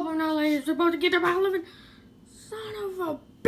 hope I'm not late. It's about to get to my 11. Son of a bitch.